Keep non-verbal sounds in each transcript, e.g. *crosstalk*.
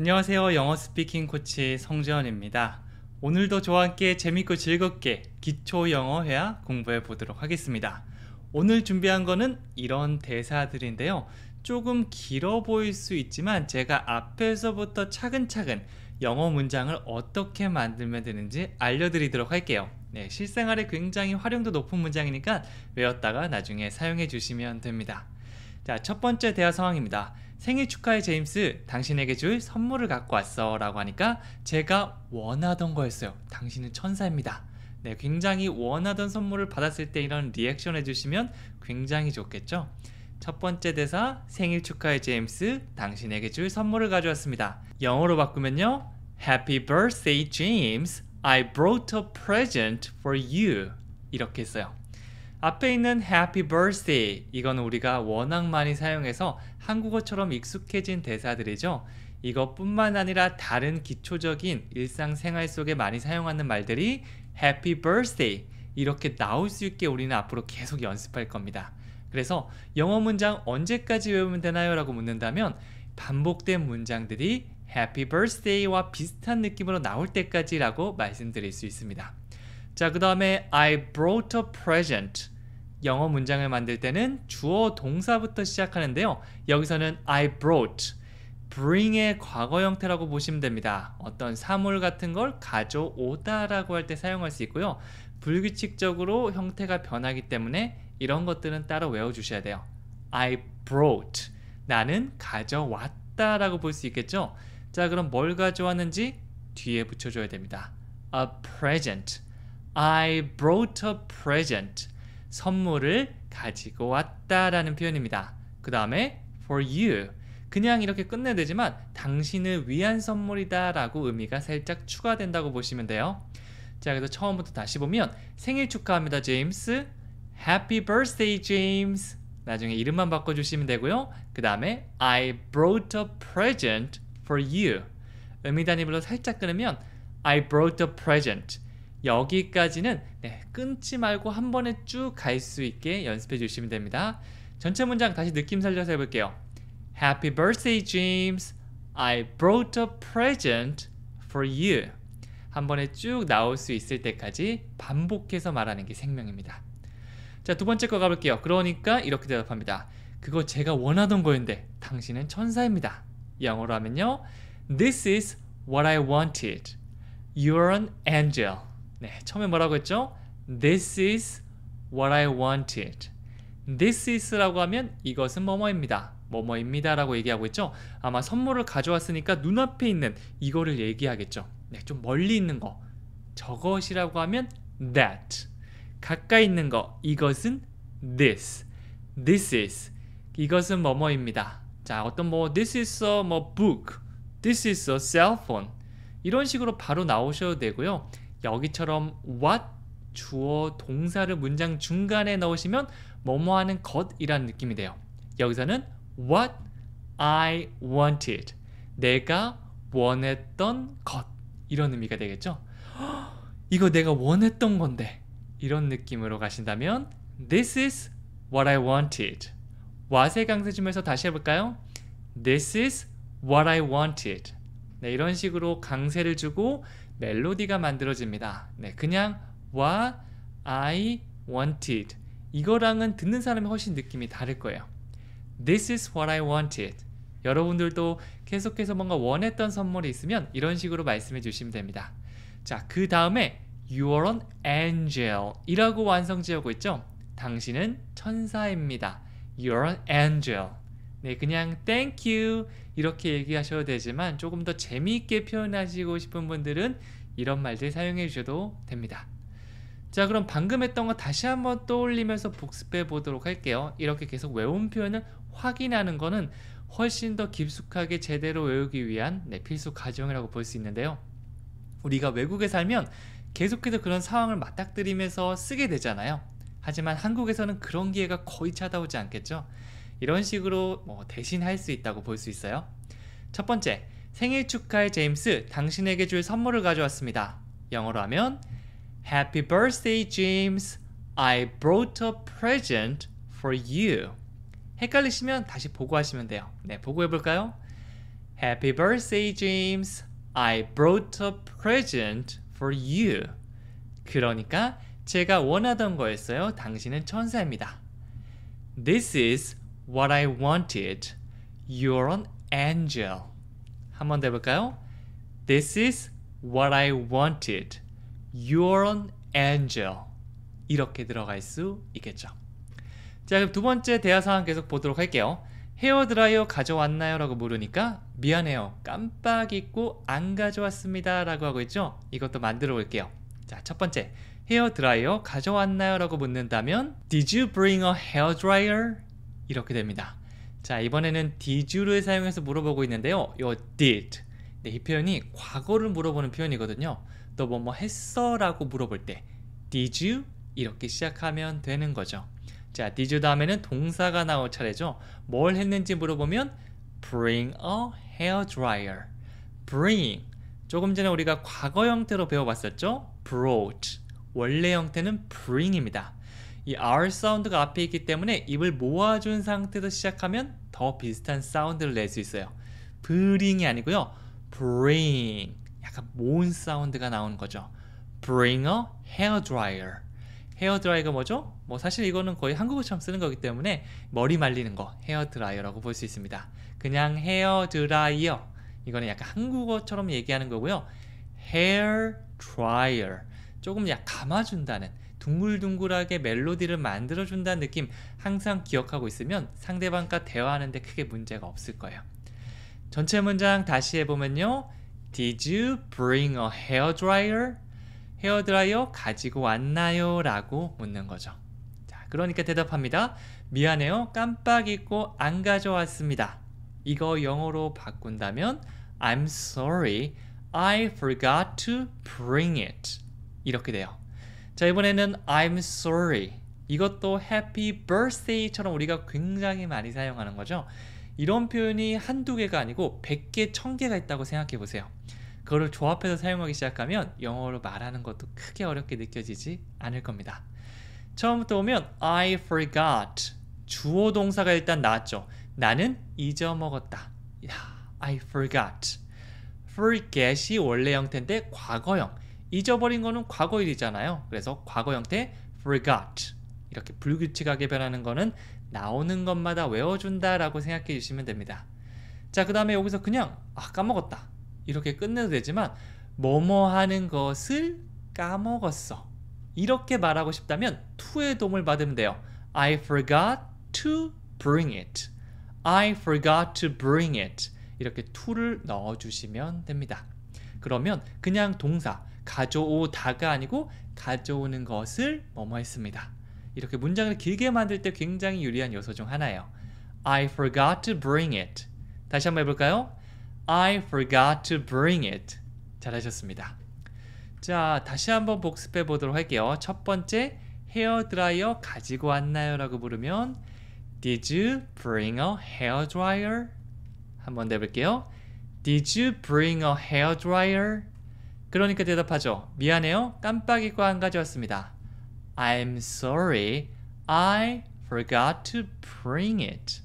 안녕하세요. 영어 스피킹 코치 성재원입니다. 오늘도 저와 함께 재밌고 즐겁게 기초 영어 회화 공부해 보도록 하겠습니다. 오늘 준비한 거는 이런 대사들인데요. 조금 길어 보일 수 있지만 제가 앞에서부터 차근차근 영어 문장을 어떻게 만들면 되는지 알려드리도록 할게요. 네, 실생활에 굉장히 활용도 높은 문장이니까 외웠다가 나중에 사용해 주시면 됩니다. 자, 첫 번째 대화 상황입니다. 생일 축하해 제임스. 당신에게 줄 선물을 갖고 왔어. 라고 하니까 제가 원하던 거였어요. 당신은 천사입니다. 네 굉장히 원하던 선물을 받았을 때 이런 리액션 해주시면 굉장히 좋겠죠? 첫 번째 대사 생일 축하해 제임스. 당신에게 줄 선물을 가져왔습니다. 영어로 바꾸면요. Happy birthday James. I brought a present for you. 이렇게 했어요 앞에 있는 Happy Birthday 이거는 우리가 워낙 많이 사용해서 한국어처럼 익숙해진 대사들이죠. 이것뿐만 아니라 다른 기초적인 일상생활 속에 많이 사용하는 말들이 Happy Birthday 이렇게 나올 수 있게 우리는 앞으로 계속 연습할 겁니다. 그래서 영어 문장 언제까지 외우면 되나요? 라고 묻는다면 반복된 문장들이 Happy Birthday와 비슷한 느낌으로 나올 때까지라고 말씀드릴 수 있습니다. 자, 그 다음에 I brought a present. 영어 문장을 만들 때는 주어 동사부터 시작하는데요. 여기서는 I brought. bring의 과거 형태라고 보시면 됩니다. 어떤 사물 같은 걸 가져오다라고 할 때 사용할 수 있고요. 불규칙적으로 형태가 변하기 때문에 이런 것들은 따로 외워주셔야 돼요. I brought. 나는 가져왔다 라고 볼 수 있겠죠? 자, 그럼 뭘 가져왔는지 뒤에 붙여줘야 됩니다. A present. I brought a present. 선물을 가지고 왔다라는 표현입니다. 그 다음에 for you. 그냥 이렇게 끝내야 되지만 당신을 위한 선물이다 라고 의미가 살짝 추가된다고 보시면 돼요. 자, 그래서 처음부터 다시 보면 생일 축하합니다, 제임스. Happy birthday, James. 나중에 이름만 바꿔주시면 되고요. 그 다음에 I brought a present for you. 의미 단위별로 살짝 끊으면 I brought a present. 여기까지는 네, 끊지 말고 한 번에 쭉 갈 수 있게 연습해 주시면 됩니다. 전체 문장 다시 느낌 살려서 해볼게요. Happy birthday, James. I brought a present for you. 한 번에 쭉 나올 수 있을 때까지 반복해서 말하는 게 생명입니다. 자, 두 번째 거 가볼게요. 그러니까 이렇게 대답합니다. 그거 제가 원하던 거였는데 당신은 천사입니다. 영어로 하면요. This is what I wanted. You're an angel. 네, 처음에 뭐라고 했죠? This is what I wanted. This is라고 하면 이것은 뭐뭐입니다. 뭐뭐입니다 라고 얘기하고 있죠. 아마 선물을 가져왔으니까 눈앞에 있는 이거를 얘기하겠죠. 네, 좀 멀리 있는 거. 저것이라고 하면 that. 가까이 있는 거. 이것은 this. This is. 이것은 뭐뭐입니다. 자, 어떤 뭐 this is a 뭐 book. This is a cell phone. 이런 식으로 바로 나오셔도 되고요. 여기처럼 what 주어 동사를 문장 중간에 넣으시면 뭐뭐 하는 것이라는 느낌이 돼요. 여기서는 what I wanted. 내가 원했던 것. 이런 의미가 되겠죠. *gasps* 이거 내가 원했던 건데. 이런 느낌으로 가신다면 This is what I wanted. what의 강세 주면서 다시 해볼까요? This is what I wanted. 네, 이런 식으로 강세를 주고 멜로디가 만들어집니다. 네, 그냥 what I wanted 이거랑은 듣는 사람이 훨씬 느낌이 다를 거예요. This is what I wanted. 여러분들도 계속해서 뭔가 원했던 선물이 있으면 이런 식으로 말씀해 주시면 됩니다. 자, 그 다음에 You're an angel 이라고 완성 지어고 있죠? 당신은 천사입니다. You're an angel. 네, 그냥 thank you 이렇게 얘기하셔도 되지만 조금 더 재미있게 표현하시고 싶은 분들은 이런 말들 사용해 주셔도 됩니다. 자, 그럼 방금 했던 거 다시 한번 떠올리면서 복습해 보도록 할게요. 이렇게 계속 외운 표현을 확인하는 거는 훨씬 더 깊숙하게 제대로 외우기 위한 네, 필수 과정이라고 볼 수 있는데요. 우리가 외국에 살면 계속해서 그런 상황을 맞닥뜨리면서 쓰게 되잖아요. 하지만 한국에서는 그런 기회가 거의 찾아오지 않겠죠. 이런 식으로 뭐 대신 할 수 있다고 볼 수 있어요. 첫 번째, 생일 축하해 제임스, 당신에게 줄 선물을 가져왔습니다. 영어로 하면 Happy birthday James, I brought a present for you. 헷갈리시면 다시 보고하시면 돼요. 네, 보고해 볼까요? Happy birthday, James. I brought a present for you. 그러니까 제가 원하던 거였어요. 당신은 천사입니다. This is what I wanted. You're an angel. 한 번 더 해볼까요? This is what I wanted. You're an angel. 이렇게 들어갈 수 있겠죠. 자, 그럼 두 번째 대화 상황 계속 보도록 할게요. 헤어 드라이어 가져왔나요? 라고 물으니까 미안해요. 깜빡 잊고 안 가져왔습니다. 라고 하고 있죠. 이것도 만들어 볼게요. 자, 첫 번째. 헤어 드라이어 가져왔나요? 라고 묻는다면 Did you bring a hair dryer? 이렇게 됩니다. 자, 이번에는 did you를 사용해서 물어보고 있는데요. 요 did. 네, 이 표현이 과거를 물어보는 표현이거든요. 너뭐뭐 했어? 라고 물어볼 때 did you? 이렇게 시작하면 되는 거죠. 자, did you 다음에는 동사가 나올 차례죠. 뭘 했는지 물어보면 bring a hair dryer. bring. 조금 전에 우리가 과거 형태로 배워봤었죠. brought. 원래 형태는 bring입니다. 이 R 사운드가 앞에 있기 때문에 입을 모아준 상태에서 시작하면 더 비슷한 사운드를 낼 수 있어요. bring이 아니고요. bring. 약간 모은 사운드가 나오는 거죠. bring a hair dryer. 헤어 드라이가 뭐죠? 뭐 사실 이거는 거의 한국어처럼 쓰는 거기 때문에 머리 말리는 거 헤어 드라이어라고 볼 수 있습니다. 그냥 헤어 드라이어 이거는 약간 한국어처럼 얘기하는 거고요. hair dryer 조금 약 감아준다는 둥글둥글하게 멜로디를 만들어준다는 느낌 항상 기억하고 있으면 상대방과 대화하는데 크게 문제가 없을 거예요. 전체 문장 다시 해보면요. Did you bring a hair dryer? 헤어 드라이어 가지고 왔나요? 라고 묻는 거죠. 자, 그러니까 대답합니다. 미안해요. 깜빡 잊고 안 가져왔습니다. 이거 영어로 바꾼다면 I'm sorry. I forgot to bring it. 이렇게 돼요. 자, 이번에는 I'm sorry. 이것도 happy birthday처럼 우리가 굉장히 많이 사용하는 거죠. 이런 표현이 한두 개가 아니고 100개, 1000개가 있다고 생각해 보세요. 그거를 조합해서 사용하기 시작하면 영어로 말하는 것도 크게 어렵게 느껴지지 않을 겁니다. 처음부터 오면 I forgot 주어 동사가 일단 나왔죠. 나는 잊어먹었다. I forgot. forget이 원래 형태인데 과거형. 잊어버린 거는 과거일이잖아요. 그래서 과거 형태 forgot. 이렇게 불규칙하게 변하는 거는 나오는 것마다 외워준다 라고 생각해 주시면 됩니다. 자, 그 다음에 여기서 그냥 아 까먹었다. 이렇게 끝내도 되지만 뭐뭐 하는 것을 까먹었어. 이렇게 말하고 싶다면 to의 도움을 받으면 돼요. I forgot to bring it. I forgot to bring it. 이렇게 to를 넣어 주시면 됩니다. 그러면 그냥 동사 가져오다가 아니고 가져오는 것을 뭐뭐 했습니다. 이렇게 문장을 길게 만들 때 굉장히 유리한 요소 중 하나예요. I forgot to bring it. 다시 한번 해볼까요? I forgot to bring it. 잘하셨습니다. 자, 다시 한번 복습해 보도록 할게요. 첫 번째, 헤어 드라이어 가지고 왔나요? 라고 물으면 Did you bring a hair dryer? 한번 내볼게요. Did you bring a hair dryer? 그러니까 대답하죠. 미안해요. 깜빡 잊고 안 가져왔습니다. I'm sorry. I forgot to bring it.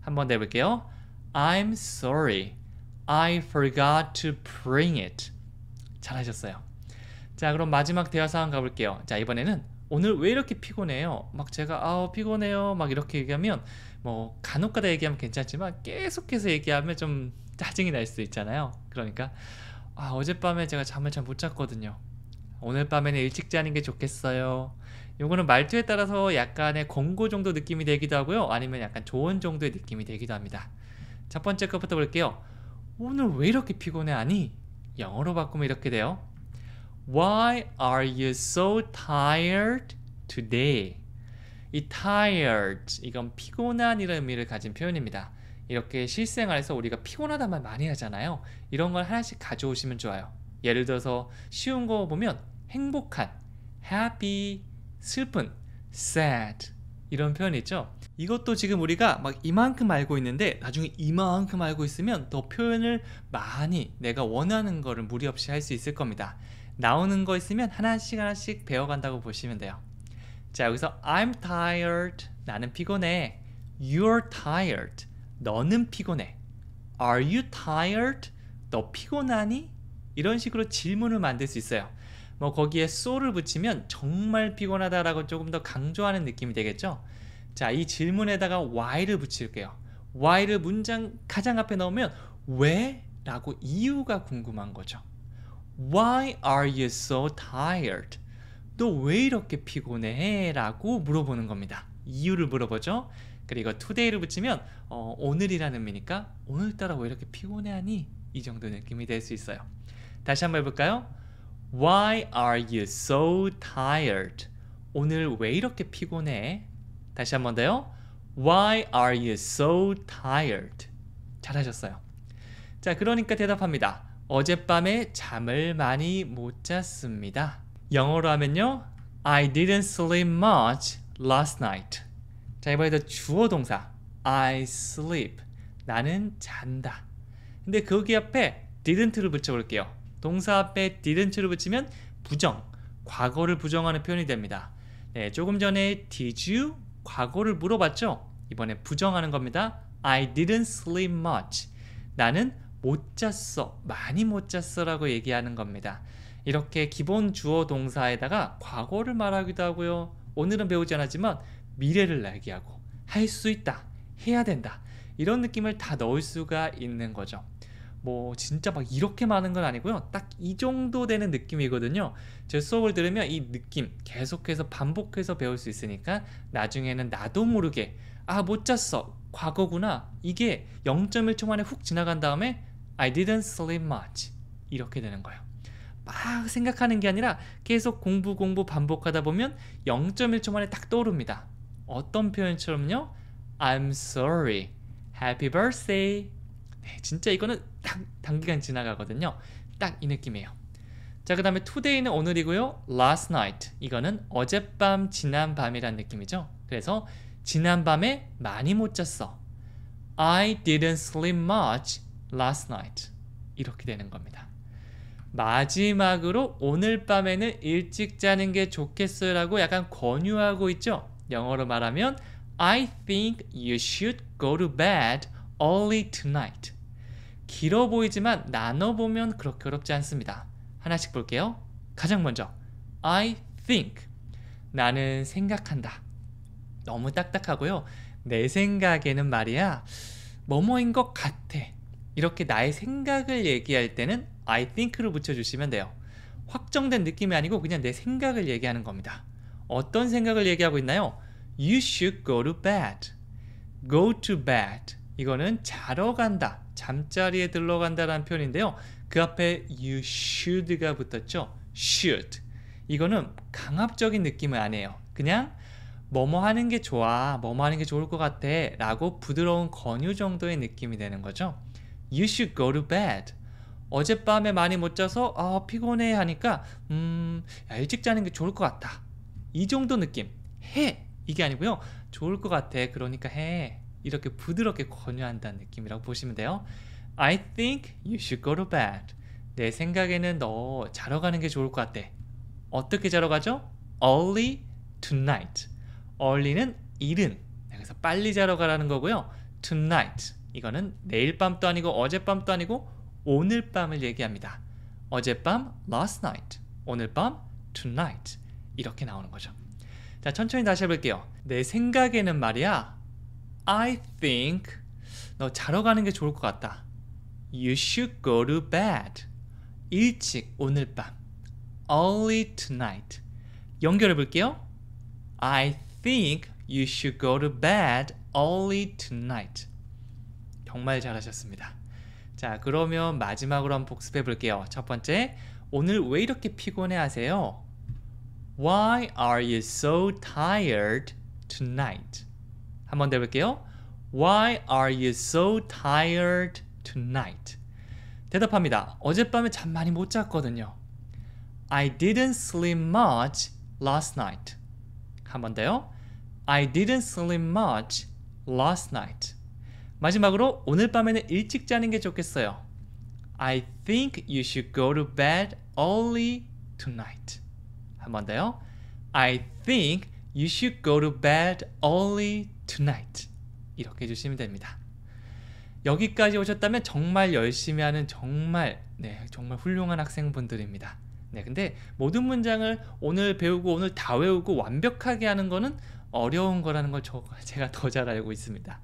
한번 내볼게요. I'm sorry. I forgot to bring it. 잘하셨어요. 자, 그럼 마지막 대화 상황 가볼게요. 자, 이번에는 오늘 왜 이렇게 피곤해요? 막 제가 아우 피곤해요. 막 이렇게 얘기하면 뭐 간혹가다 얘기하면 괜찮지만 계속해서 얘기하면 좀 짜증이 날 수 있잖아요. 그러니까 아, 어젯밤에 제가 잠을 잘 못 잤거든요. 오늘 밤에는 일찍 자는 게 좋겠어요. 요거는 말투에 따라서 약간의 권고 정도 느낌이 되기도 하고요. 아니면 약간 조언 정도의 느낌이 되기도 합니다. 첫 번째 것부터 볼게요. 오늘 왜 이렇게 피곤해 하니? 영어로 바꾸면 이렇게 돼요. Why are you so tired today? 이 tired 이건 피곤한 이런 의미를 가진 표현입니다. 이렇게 실생활에서 우리가 피곤하단 말 많이 하잖아요. 이런 걸 하나씩 가져오시면 좋아요. 예를 들어서 쉬운 거 보면 행복한, happy, 슬픈, sad 이런 표현 있죠. 이것도 지금 우리가 막 이만큼 알고 있는데 나중에 이만큼 알고 있으면 더 표현을 많이 내가 원하는 거를 무리 없이 할 수 있을 겁니다. 나오는 거 있으면 하나씩 하나씩 배워간다고 보시면 돼요. 자 여기서 I'm tired 나는 피곤해. You're tired 너는 피곤해. Are you tired? 너 피곤하니? 이런 식으로 질문을 만들 수 있어요. 뭐 거기에 so를 붙이면 정말 피곤하다라고 조금 더 강조하는 느낌이 되겠죠. 자, 이 질문에다가 why를 붙일게요. why를 문장 가장 앞에 넣으면 왜? 라고 이유가 궁금한 거죠. Why are you so tired? 너 왜 이렇게 피곤해? 라고 물어보는 겁니다. 이유를 물어보죠. 그리고 today를 붙이면 어, 오늘이라는 의미니까 오늘따라 왜 이렇게 피곤해하니? 이 정도 느낌이 될 수 있어요. 다시 한번 해볼까요? Why are you so tired? 오늘 왜 이렇게 피곤해? 다시 한 번 더요. Why are you so tired? 잘하셨어요. 자, 그러니까 대답합니다. 어젯밤에 잠을 많이 못 잤습니다. 영어로 하면요. I didn't sleep much last night. 자, 이번에도 주어 동사 I sleep. 나는 잔다. 근데 거기 앞에 didn't를 붙여볼게요. 동사 앞에 didn't를 붙이면 부정, 과거를 부정하는 표현이 됩니다. 네, 조금 전에 did you 과거를 물어봤죠? 이번에 부정하는 겁니다. I didn't sleep much. 나는 못 잤어. 많이 못 잤어라고 얘기하는 겁니다. 이렇게 기본 주어 동사에다가 과거를 말하기도 하고요. 오늘은 배우지 않았지만 미래를 얘기하고 할 수 있다. 해야 된다. 이런 느낌을 다 넣을 수가 있는 거죠. 뭐 진짜 막 이렇게 많은 건 아니고요. 딱 이 정도 되는 느낌이거든요. 제 수업을 들으면 이 느낌 계속해서 반복해서 배울 수 있으니까 나중에는 나도 모르게 아 못 잤어 과거구나 이게 0.1초 만에 훅 지나간 다음에 I didn't sleep much 이렇게 되는 거예요. 막 생각하는 게 아니라 계속 공부 공부 반복하다 보면 0.1초 만에 딱 떠오릅니다. 어떤 표현처럼요? I'm sorry. Happy birthday. 네, 진짜 이거는 딱 단기간 지나가거든요. 딱 이 느낌이에요. 자, 그 다음에 today는 오늘이고요. last night. 이거는 어젯밤, 지난 밤이란 느낌이죠. 그래서 지난 밤에 많이 못 잤어. I didn't sleep much last night. 이렇게 되는 겁니다. 마지막으로 오늘 밤에는 일찍 자는 게 좋겠어요 라고 약간 권유하고 있죠. 영어로 말하면 I think you should go to bed early tonight. 길어 보이지만 나눠보면 그렇게 어렵지 않습니다. 하나씩 볼게요. 가장 먼저 I think 나는 생각한다. 너무 딱딱하고요. 내 생각에는 말이야 뭐뭐인 것 같아. 이렇게 나의 생각을 얘기할 때는 I think를 붙여주시면 돼요. 확정된 느낌이 아니고 그냥 내 생각을 얘기하는 겁니다. 어떤 생각을 얘기하고 있나요? You should go to bed. Go to bed. 이거는 자러 간다. 잠자리에 들러 간다라는 표현인데요. 그 앞에 you should가 붙었죠. should. 이거는 강압적인 느낌은 아니에요. 그냥 뭐뭐 하는 게 좋아, 뭐뭐 하는 게 좋을 것 같아 라고 부드러운 권유 정도의 느낌이 되는 거죠. You should go to bed. 어젯밤에 많이 못 자서 아, 피곤해 하니까 음, 야, 일찍 자는 게 좋을 것 같다. 이 정도 느낌. 해. 이게 아니고요. 좋을 것 같아. 그러니까 해. 이렇게 부드럽게 권유한다는 느낌이라고 보시면 돼요. I think you should go to bed. 내 생각에는 너 자러 가는 게 좋을 것 같아. 어떻게 자러 가죠? Early tonight. early는 이른. 그래서 빨리 자러 가라는 거고요. tonight. 이거는 내일 밤도 아니고 어젯밤도 아니고 오늘 밤을 얘기합니다. 어젯밤 last night. 오늘 밤 tonight. 이렇게 나오는 거죠. 자, 천천히 다시 해볼게요. 내 생각에는 말이야. I think 너 자러 가는 게 좋을 것 같다. You should go to bed. 일찍 오늘 밤. Early tonight. 연결해 볼게요. I think you should go to bed early tonight. 정말 잘하셨습니다. 자, 그러면 마지막으로 한번 복습해 볼게요. 첫 번째, 오늘 왜 이렇게 피곤해 하세요? Why are you so tired tonight? 한번 더 해볼게요. Why are you so tired tonight? 대답합니다. 어젯밤에 잠 많이 못 잤거든요. I didn't sleep much last night. 한번 더요. I didn't sleep much last night. 마지막으로 오늘 밤에는 일찍 자는 게 좋겠어요. I think you should go to bed early tonight. 한 번 더요. I think you should go to bed early tonight. 이렇게 해주시면 됩니다. 여기까지 오셨다면 정말 열심히 하는 정말 네, 정말 훌륭한 학생분들입니다. 네, 근데 모든 문장을 오늘 배우고 오늘 다 외우고 완벽하게 하는 거는 어려운 거라는 걸 저, 제가 더 잘 알고 있습니다.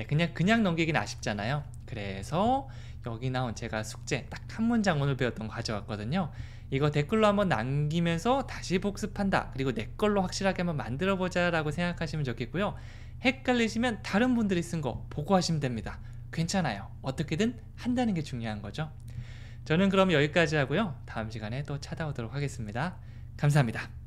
네, 그냥 그냥 넘기긴 아쉽잖아요. 그래서 여기 나온 제가 숙제 딱 한 문장 오늘 배웠던 거 가져왔거든요. 이거 댓글로 한번 남기면서 다시 복습한다. 그리고 내 걸로 확실하게 한번 만들어 보자 라고 생각하시면 좋겠고요. 헷갈리시면 다른 분들이 쓴 거 보고 하시면 됩니다. 괜찮아요. 어떻게든 한다는 게 중요한 거죠. 저는 그럼 여기까지 하고요. 다음 시간에 또 찾아오도록 하겠습니다. 감사합니다.